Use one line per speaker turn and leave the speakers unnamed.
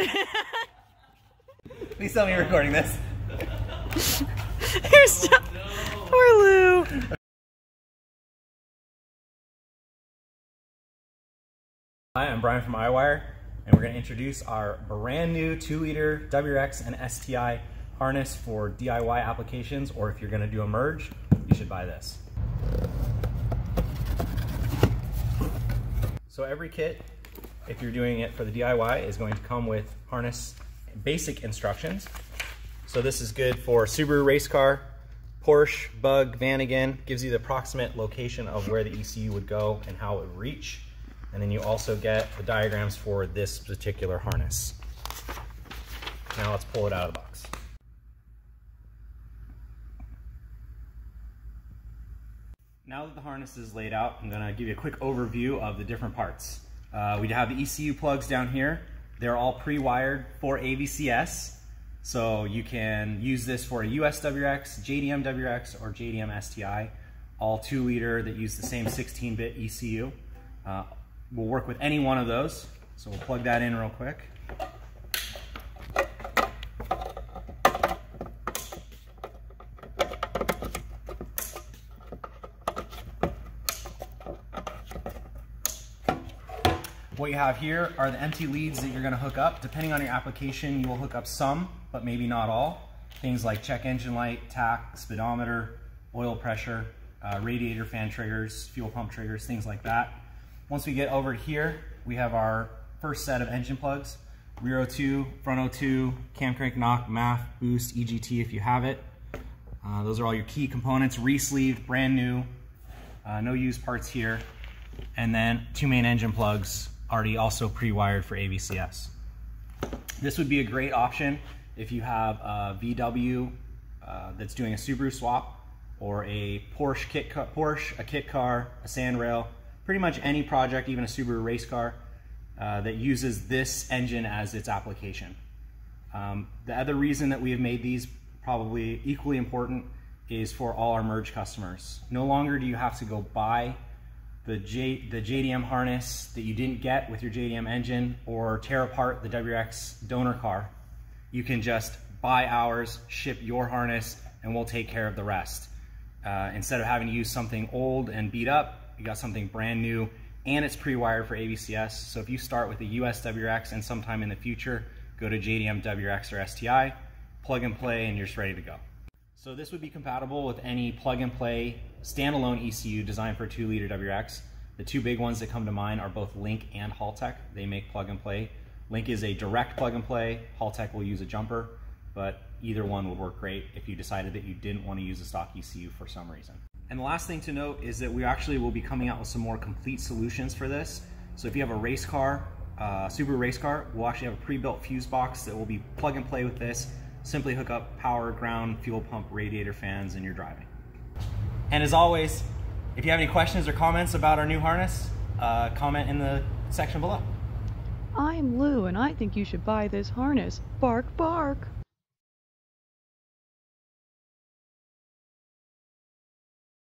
Please tell me you're recording this.
Here's poor Lou.
Hi, I'm Brian from iWire, and we're going to introduce our brand new 2-liter WRX and STI harness for DIY applications, or if you're going to do a merge, you should buy this. So every kit, if you're doing it for the DIY, is going to come with harness basic instructions. So this is good for Subaru race car, Porsche, Bug, Vanagon, gives you the approximate location of where the ECU would go and how it would reach. And then you also get the diagrams for this particular harness. Now let's pull it out of the box. Now that the harness is laid out, I'm gonna give you a quick overview of the different parts. Uh, we have the ECU plugs down here. They're all pre-wired for AVCS. So you can use this for a US WRX, JDM WRX, or JDM STI, all two liter that use the same 16-bit ECU. Uh, we'll work with any one of those. So we'll plug that in real quick. What you have here are the empty leads that you're gonna hook up. Depending on your application, you will hook up some, but maybe not all. Things like check engine light, tach, speedometer, oil pressure, uh, radiator fan triggers, fuel pump triggers, things like that. Once we get over here, we have our first set of engine plugs. Rear O2, front O2, cam crank knock, MAF, boost, EGT if you have it. Uh, those are all your key components, re-sleeved, brand new, uh, no used parts here. And then two main engine plugs, already also pre-wired for AVCS. This would be a great option if you have a VW uh, that's doing a Subaru swap or a Porsche kit car, Porsche, a kit car, a sandrail, pretty much any project, even a Subaru race car uh, that uses this engine as its application. Um, the other reason that we have made these probably equally important is for all our merge customers. No longer do you have to go buy the, J, the JDM harness that you didn't get with your JDM engine or tear apart the WRX donor car, you can just buy ours, ship your harness, and we'll take care of the rest. Uh, instead of having to use something old and beat up, you got something brand new and it's pre-wired for AVCS. So if you start with a US WRX and sometime in the future, go to JDM WRX or STI, plug and play, and you're just ready to go. So this would be compatible with any plug and play standalone ECU designed for 2 liter WRX. The two big ones that come to mind are both Link and Haltech. They make plug and play. Link is a direct plug and play. Haltech will use a jumper, but either one would work great if you decided that you didn't want to use a stock ECU for some reason. And the last thing to note is that we actually will be coming out with some more complete solutions for this. So if you have a race car, uh, Subaru race car, we'll actually have a pre-built fuse box that will be plug and play with this simply hook up power, ground, fuel pump, radiator fans, and you're driving. And as always, if you have any questions or comments about our new harness, uh, comment in the section below.
I'm Lou, and I think you should buy this harness. Bark, bark.